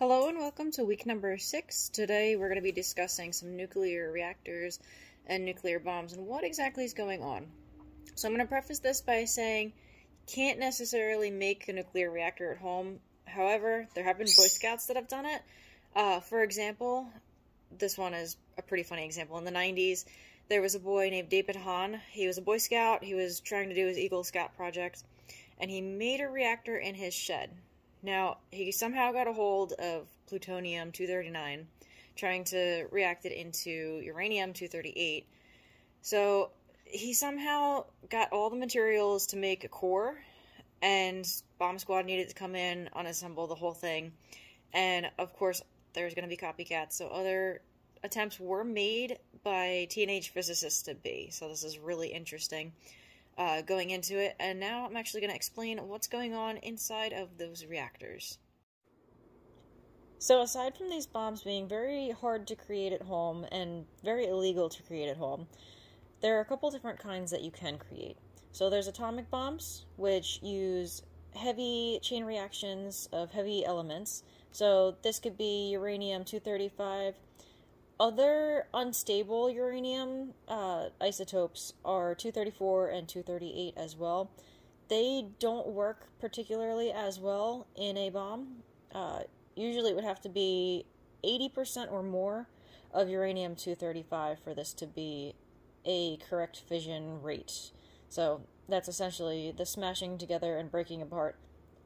Hello and welcome to week number six. Today we're going to be discussing some nuclear reactors and nuclear bombs and what exactly is going on. So I'm going to preface this by saying you can't necessarily make a nuclear reactor at home. However, there have been Boy Scouts that have done it. Uh, for example, this one is a pretty funny example. In the 90s, there was a boy named David Hahn. He was a Boy Scout. He was trying to do his Eagle Scout project, and he made a reactor in his shed. Now, he somehow got a hold of plutonium 239, trying to react it into uranium 238. So he somehow got all the materials to make a core, and Bomb Squad needed to come in, unassemble the whole thing. And of course, there's going to be copycats, so other attempts were made by teenage physicists to be. So this is really interesting uh, going into it, and now I'm actually going to explain what's going on inside of those reactors. So, aside from these bombs being very hard to create at home and very illegal to create at home, there are a couple different kinds that you can create. So, there's atomic bombs, which use heavy chain reactions of heavy elements. So, this could be uranium 235, other unstable uranium uh, isotopes are 234 and 238 as well. They don't work particularly as well in a bomb. Uh, usually, it would have to be 80% or more of uranium 235 for this to be a correct fission rate. So, that's essentially the smashing together and breaking apart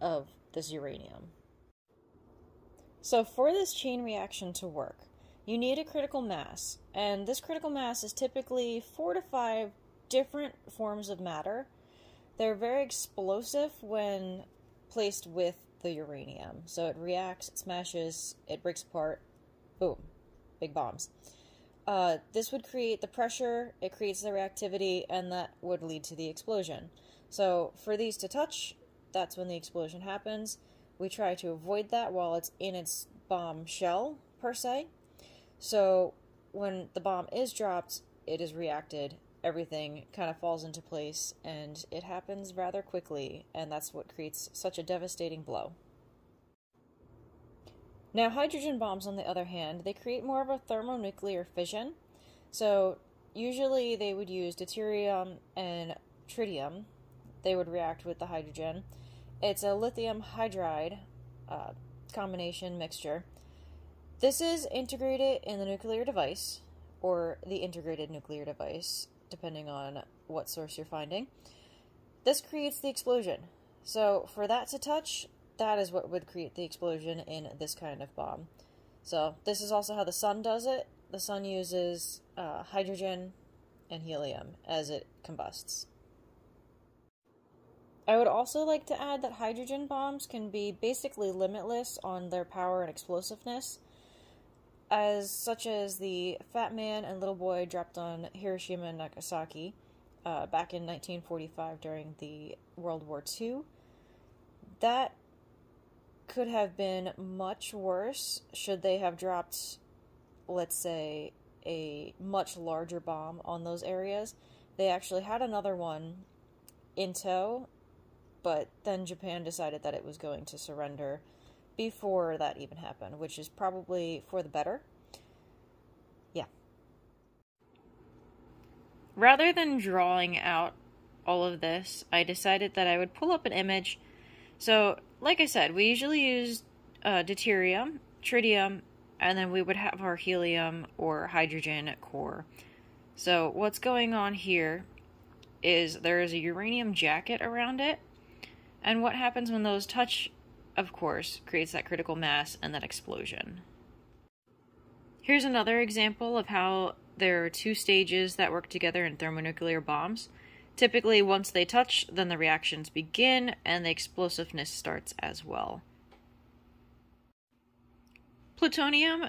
of this uranium. So, for this chain reaction to work, you need a critical mass, and this critical mass is typically four to five different forms of matter. They're very explosive when placed with the uranium. So it reacts, it smashes, it breaks apart, boom, big bombs. Uh, this would create the pressure, it creates the reactivity, and that would lead to the explosion. So for these to touch, that's when the explosion happens. We try to avoid that while it's in its bomb shell, per se. So when the bomb is dropped, it is reacted. Everything kind of falls into place, and it happens rather quickly, and that's what creates such a devastating blow. Now, hydrogen bombs, on the other hand, they create more of a thermonuclear fission. So, usually they would use deuterium and tritium. They would react with the hydrogen. It's a lithium hydride uh, combination mixture this is integrated in the nuclear device, or the integrated nuclear device, depending on what source you're finding. This creates the explosion. So, for that to touch, that is what would create the explosion in this kind of bomb. So, this is also how the sun does it. The sun uses uh, hydrogen and helium as it combusts. I would also like to add that hydrogen bombs can be basically limitless on their power and explosiveness as such as the Fat Man and Little Boy dropped on Hiroshima and Nagasaki uh, back in 1945 during the World War II. That could have been much worse should they have dropped, let's say, a much larger bomb on those areas. They actually had another one in tow, but then Japan decided that it was going to surrender before that even happened, which is probably for the better. Yeah. Rather than drawing out all of this, I decided that I would pull up an image. So, like I said, we usually use uh, deuterium, tritium, and then we would have our helium or hydrogen core. So, what's going on here is there is a uranium jacket around it, and what happens when those touch of course, creates that critical mass and that explosion. Here's another example of how there are two stages that work together in thermonuclear bombs. Typically, once they touch, then the reactions begin and the explosiveness starts as well. Plutonium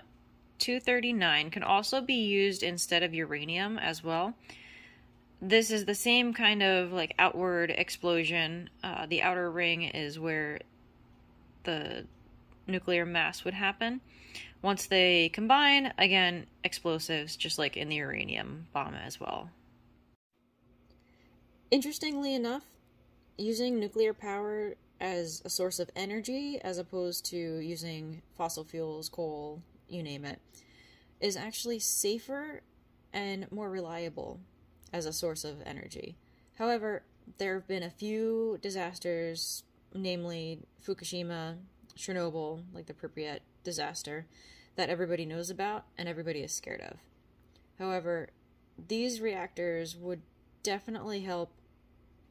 239 can also be used instead of uranium as well. This is the same kind of like outward explosion. Uh, the outer ring is where the nuclear mass would happen. Once they combine, again, explosives, just like in the uranium bomb as well. Interestingly enough, using nuclear power as a source of energy as opposed to using fossil fuels, coal, you name it, is actually safer and more reliable as a source of energy. However, there have been a few disasters, namely Fukushima, Chernobyl, like the Pripyat disaster, that everybody knows about and everybody is scared of. However, these reactors would definitely help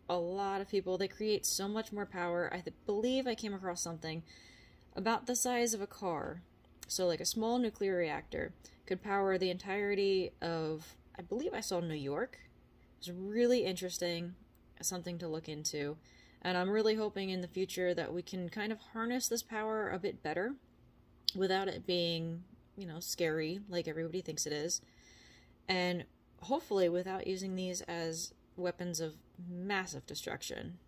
a lot of people. They create so much more power. I th- believe I came across something about the size of a car. So, like a small nuclear reactor could power the entirety of, I believe I saw New York. It was really interesting, something to look into. And I'm really hoping in the future that we can kind of harness this power a bit better without it being, you know, scary like everybody thinks it is. And hopefully without using these as weapons of massive destruction.